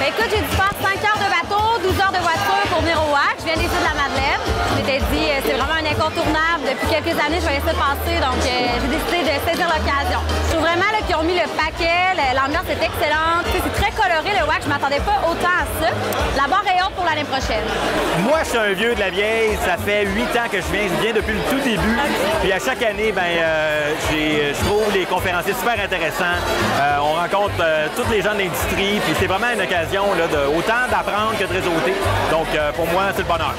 Ben, écoute, j'ai dû faire 5 heures de bateau, 12 heures de voiture pour venir au WAC. Je viens des îles de la Madeleine. Je m'étais dit, euh, c'est vraiment un incontournable. Depuis quelques années, je voyais ça passer, donc euh, j'ai décidé de saisir l'occasion. Je trouve vraiment qu'ils ont mis le paquet, l'ambiance est excellente. C'est très coloré, WAC. Je m'attendais pas autant à ça. La barre est haute pour l'année prochaine. Moi, je suis un vieux de la vieille. Ça fait huit ans que je viens. Je viens depuis le tout début. Puis à chaque année, ben, euh, j'ai- je trouve les conférenciers super intéressants. Euh, on rencontre euh, tous les gens de l'industrie. Puis c'est vraiment une occasion là, de, autant d'apprendre que de réseauter. Donc, euh, pour moi, c'est le bonheur.